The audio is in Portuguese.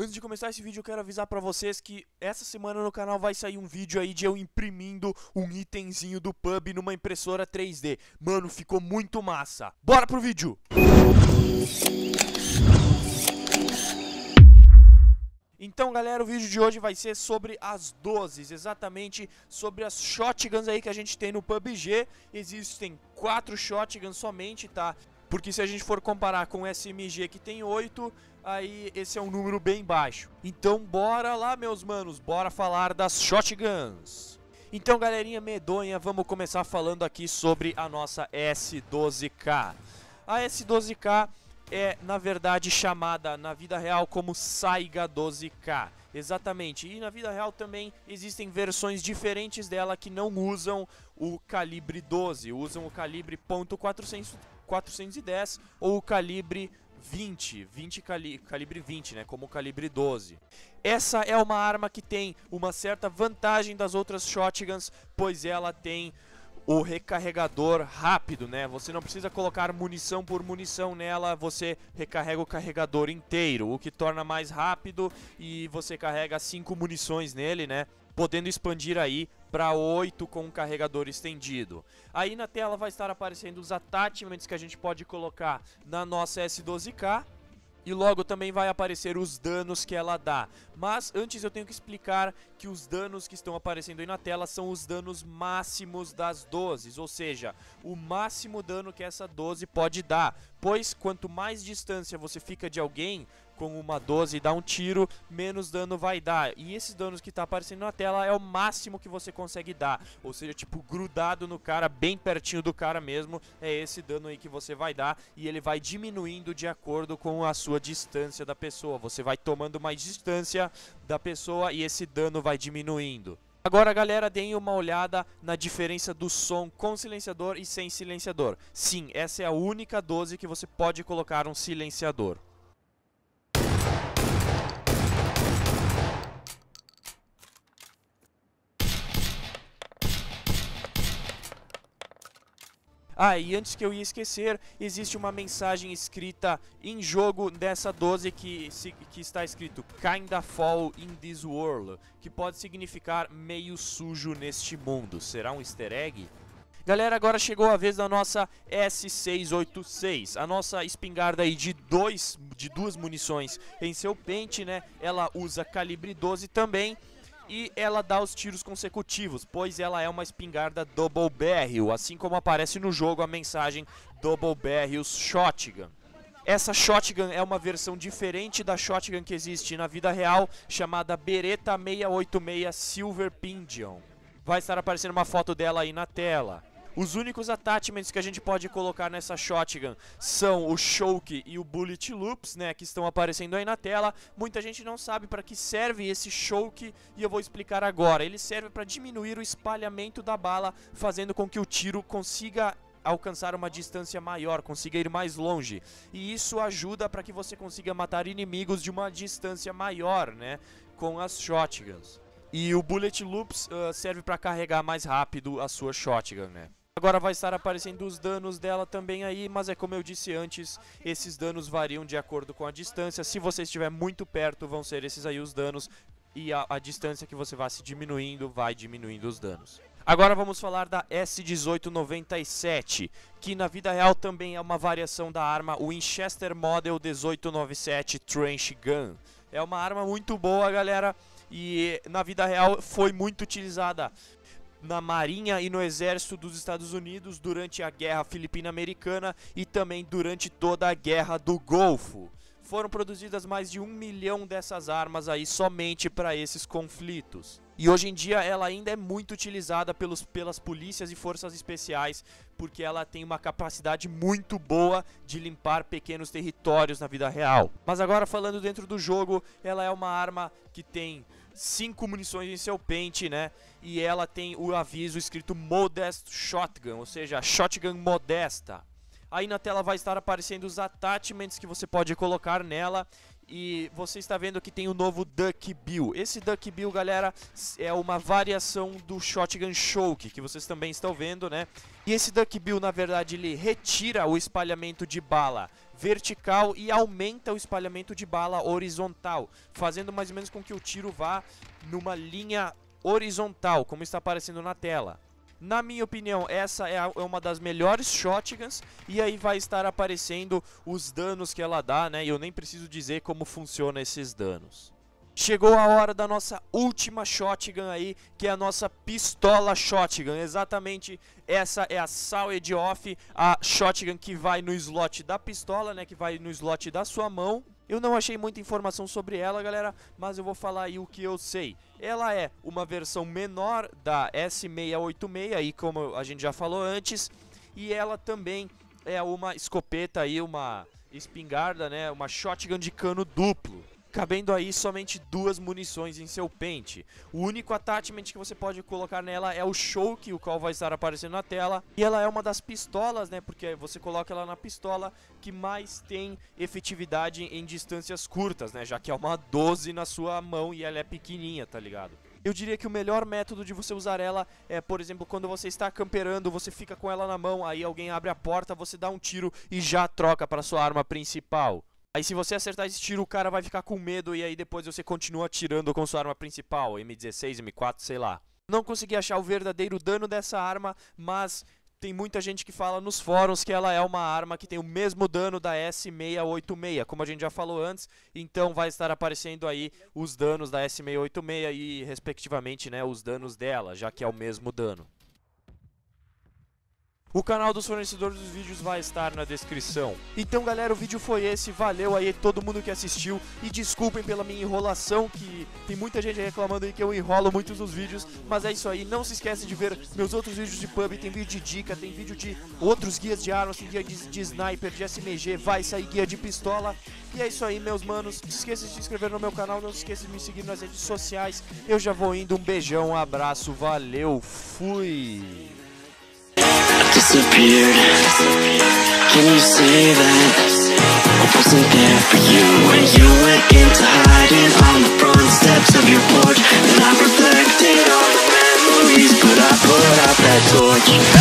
Antes de começar esse vídeo, eu quero avisar pra vocês que essa semana no canal vai sair um vídeo aí de eu imprimindo um itemzinho do pub numa impressora 3D. Mano, ficou muito massa. Bora pro vídeo! Então, galera, o vídeo de hoje vai ser sobre as 12, exatamente sobre as shotguns aí que a gente tem no PUBG. Existem quatro shotguns somente, tá? Porque se a gente for comparar com o SMG que tem 8, aí esse é um número bem baixo. Então bora lá, meus manos, bora falar das shotguns. Então, galerinha medonha, vamos começar falando aqui sobre a nossa S12K. A S12K é, na verdade, chamada na vida real como Saiga 12K. Exatamente. E na vida real também existem versões diferentes dela que não usam o calibre 12, usam o calibre .400 410 ou o calibre 20, 20 cali calibre 20, né, como o calibre 12. Essa é uma arma que tem uma certa vantagem das outras shotguns, pois ela tem o recarregador rápido, né? Você não precisa colocar munição por munição nela, você recarrega o carregador inteiro, o que torna mais rápido e você carrega 5 munições nele, né? Podendo expandir aí para 8 com um carregador estendido. Aí na tela vai estar aparecendo os attachments que a gente pode colocar na nossa S12K e logo também vai aparecer os danos que ela dá. Mas antes eu tenho que explicar que os danos que estão aparecendo aí na tela são os danos máximos das 12, ou seja, o máximo dano que essa 12 pode dar, pois quanto mais distância você fica de alguém, com uma 12 e dá um tiro, menos dano vai dar. E esses danos que está aparecendo na tela é o máximo que você consegue dar. Ou seja, tipo, grudado no cara, bem pertinho do cara mesmo, é esse dano aí que você vai dar. E ele vai diminuindo de acordo com a sua distância da pessoa. Você vai tomando mais distância da pessoa e esse dano vai diminuindo. Agora, galera, deem uma olhada na diferença do som com silenciador e sem silenciador. Sim, essa é a única 12 que você pode colocar um silenciador. Ah, e antes que eu ia esquecer, existe uma mensagem escrita em jogo dessa 12 que, que está escrito Kinda Fall in this world, que pode significar meio sujo neste mundo. Será um easter egg? Galera, agora chegou a vez da nossa S686, a nossa espingarda aí de, dois, de duas munições em seu pente, né? Ela usa calibre 12 também e ela dá os tiros consecutivos, pois ela é uma espingarda Double Barrel, assim como aparece no jogo a mensagem Double Barrel Shotgun. Essa shotgun é uma versão diferente da shotgun que existe na vida real, chamada Beretta 686 Silver Pigeon. Vai estar aparecendo uma foto dela aí na tela. Os únicos attachments que a gente pode colocar nessa shotgun são o choke e o bullet loops, né, que estão aparecendo aí na tela. Muita gente não sabe para que serve esse choke e eu vou explicar agora. Ele serve para diminuir o espalhamento da bala, fazendo com que o tiro consiga alcançar uma distância maior, consiga ir mais longe. E isso ajuda para que você consiga matar inimigos de uma distância maior, né, com as shotguns. E o Bullet Loops uh, serve para carregar mais rápido a sua shotgun, né. Agora vai estar aparecendo os danos dela também aí, mas é como eu disse antes, esses danos variam de acordo com a distância. Se você estiver muito perto, vão ser esses aí os danos, e a, a distância que você vai se diminuindo, vai diminuindo os danos. Agora vamos falar da S1897, que na vida real também é uma variação da arma Winchester Model 1897 Trench Gun. É uma arma muito boa, galera, e na vida real foi muito utilizada na Marinha e no Exército dos Estados Unidos durante a Guerra Filipina-Americana e também durante toda a Guerra do Golfo. Foram produzidas mais de um milhão dessas armas aí somente para esses conflitos. E hoje em dia ela ainda é muito utilizada pelos, pelas polícias e forças especiais, porque ela tem uma capacidade muito boa de limpar pequenos territórios na vida real. Mas agora falando dentro do jogo, ela é uma arma que tem cinco munições em seu pente, né? E ela tem o aviso escrito Modest Shotgun, ou seja, Shotgun modesta. Aí na tela vai estar aparecendo os attachments que você pode colocar nela e você está vendo que tem o novo Duck Bill. Esse Duck Bill, galera, é uma variação do Shotgun Choke, que vocês também estão vendo, né? E esse Duck Bill, na verdade, ele retira o espalhamento de bala vertical e aumenta o espalhamento de bala horizontal, fazendo mais ou menos com que o tiro vá numa linha horizontal, como está aparecendo na tela. Na minha opinião, essa é, é uma das melhores shotguns e aí vai estar aparecendo os danos que ela dá, né? E eu nem preciso dizer como funciona esses danos. Chegou a hora da nossa última shotgun aí, que é a nossa pistola shotgun. Exatamente essa é a Sound Off, a shotgun que vai no slot da pistola, né, que vai no slot da sua mão. Eu não achei muita informação sobre ela, galera, mas eu vou falar aí o que eu sei. Ela é uma versão menor da S686, aí como a gente já falou antes, e ela também é uma escopeta aí, uma espingarda, né, uma shotgun de cano duplo cabendo aí somente duas munições em seu pente. O único attachment que você pode colocar nela é o choke, o qual vai estar aparecendo na tela. E ela é uma das pistolas, né, porque você coloca ela na pistola que mais tem efetividade em distâncias curtas, né, já que é uma 12 na sua mão e ela é pequenininha, tá ligado? Eu diria que o melhor método de você usar ela é, por exemplo, quando você está camperando, você fica com ela na mão, aí alguém abre a porta, você dá um tiro e já troca para sua arma principal. Aí se você acertar esse tiro, o cara vai ficar com medo e aí depois você continua atirando com sua arma principal, M16, M4, sei lá. Não consegui achar o verdadeiro dano dessa arma, mas tem muita gente que fala nos fóruns que ela é uma arma que tem o mesmo dano da S686, como a gente já falou antes, então vai estar aparecendo aí os danos da S686 e respectivamente, né, os danos dela, já que é o mesmo dano. O canal dos fornecedores dos vídeos vai estar na descrição. Então galera, o vídeo foi esse, valeu aí todo mundo que assistiu. E desculpem pela minha enrolação, que tem muita gente reclamando aí que eu enrolo muitos nos vídeos, mas é isso aí, não se esquece de ver meus outros vídeos de pub, tem vídeo de dica, tem vídeo de outros guias de armas, tem guia de, de sniper, de SMG, vai sair guia de pistola, e é isso aí meus manos, não se esqueça de se inscrever no meu canal, não se esqueça de me seguir nas redes sociais, eu já vou indo, um beijão, um abraço, valeu, fui! Disappeared. Can you say that I wasn't there for you? When you went into hiding on the front steps of your porch And I reflected on the memories But I put out that torch